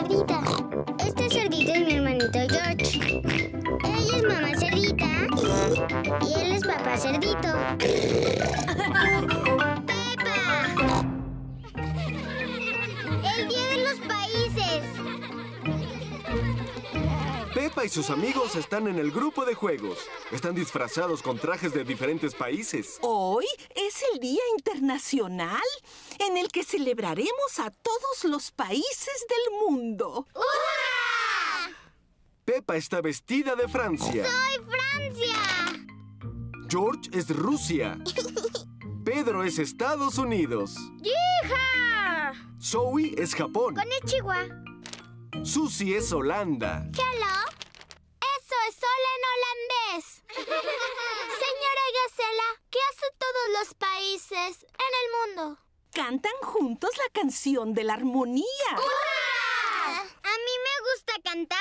cerdita. Este cerdito es mi hermanito George. Ella es mamá cerdita y él es papá cerdito. ¡Pepa! El día de los países. Pepa y sus amigos están en el grupo de juegos. Están disfrazados con trajes de diferentes países. Hoy es el Día Internacional en el que celebraremos a todos los países del mundo. ¡Hurra! Pepa está vestida de Francia. ¡Soy Francia! George es Rusia. Pedro es Estados Unidos. ¡Hija! Zoe es Japón. Konnichiwa. Susie es Holanda. Hello. Eso es hola en holandés. Señora Gacela, ¿qué hace todos los países en el mundo? Cantan juntos la canción de la armonía. ¡Hurra! A mí me gusta cantar.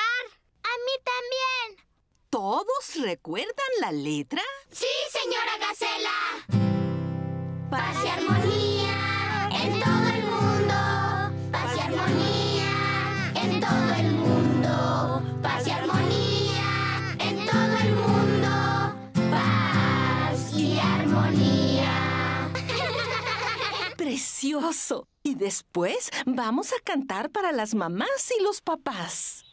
A mí también. ¿Todos recuerdan la letra? Sí, señora Gacela. Paz y armonía en todo el mundo. Paz y armonía en todo el mundo. Precioso. Y después vamos a cantar para las mamás y los papás.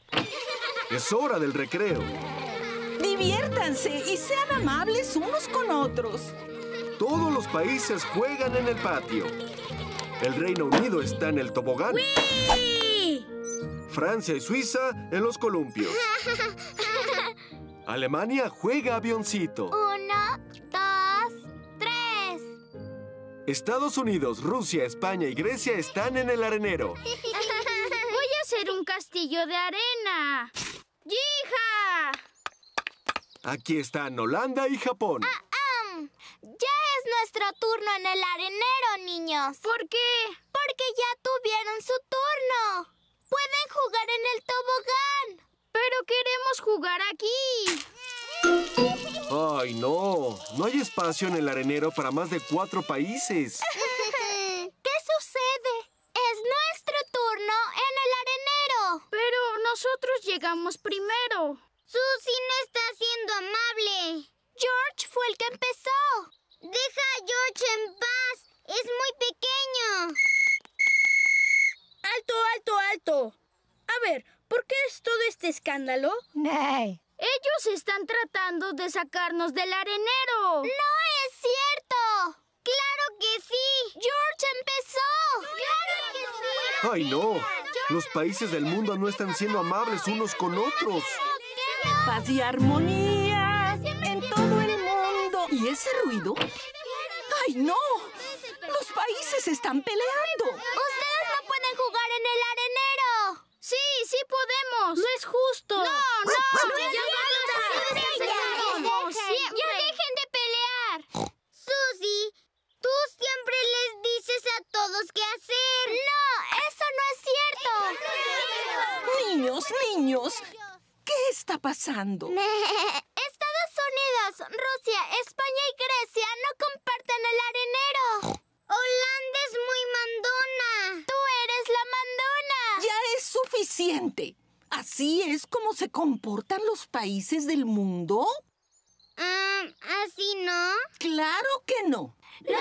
Es hora del recreo. Diviértanse y sean amables unos con otros. Todos los países juegan en el patio. El Reino Unido está en el tobogán. Francia y Suiza en los columpios. Alemania juega avioncito. Estados Unidos, Rusia, España y Grecia están en el arenero. Voy a hacer un castillo de arena. ¡Hija! Aquí están Holanda y Japón. Am, ya es nuestro turno en el arenero, niños. ¿Por qué? Porque ya tuvieron su turno. Pueden jugar en el tobogán. Pero queremos jugar aquí. Ay, no. No hay espacio en el arenero para más de cuatro países. ¿Qué sucede? Es nuestro turno en el arenero. Pero nosotros llegamos primero. Susie no está siendo amable. George fue el que empezó. Deja a George en paz. Es muy pequeño. ¡Alto, alto, alto! A ver, ¿por qué es todo este escándalo? Ellos están tratando de sacarnos del arenero. ¡No es cierto! ¡Claro que sí! ¡George empezó! ¡Claro que sí! Ay, no. Los países del mundo no están siendo amables unos con otros. Paz y armonía en todo el mundo. ¿Y ese ruido? ¡Ay, no! Los países están peleando. ¡Ustedes no pueden jugar en el arenero! Sí, podemos. No es justo. No, no. ya basta. Ya dejen de pelear. Susie, tú siempre les dices a todos qué hacer. No, eso no es cierto. Niños, niños, ¿qué está pasando? Estados Unidos, Rusia, España y Grecia no comparten el arenero. Holanda es muy mandona. Tú eres la mandona. Ya es ¿Así es como se comportan los países del mundo? Ah, ¿Así no? Claro que no. ¡Lo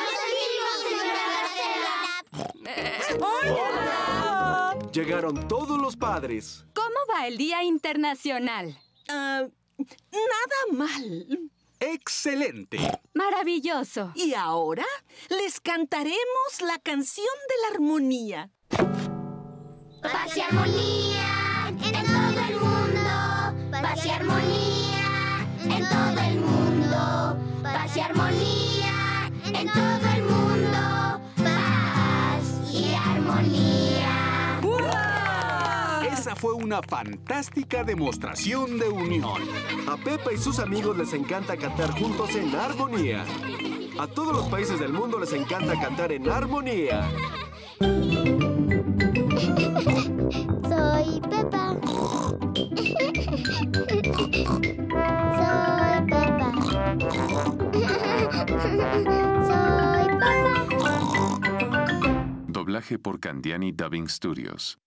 ¡Hola! Llegaron todos los padres. ¿Cómo va el Día Internacional? Ah, nada mal. ¡Excelente! Maravilloso. Y ahora les cantaremos la canción de la armonía. Paz y armonía en todo el mundo. Paz y armonía en todo el mundo. Paz y armonía en todo el mundo. Paz y armonía. Esa fue una fantástica demostración de unión. A Pepa y sus amigos les encanta cantar juntos en armonía. A todos los países del mundo les encanta cantar en armonía. Soy Pepa. Doblaje por Candiani Dubbing Studios.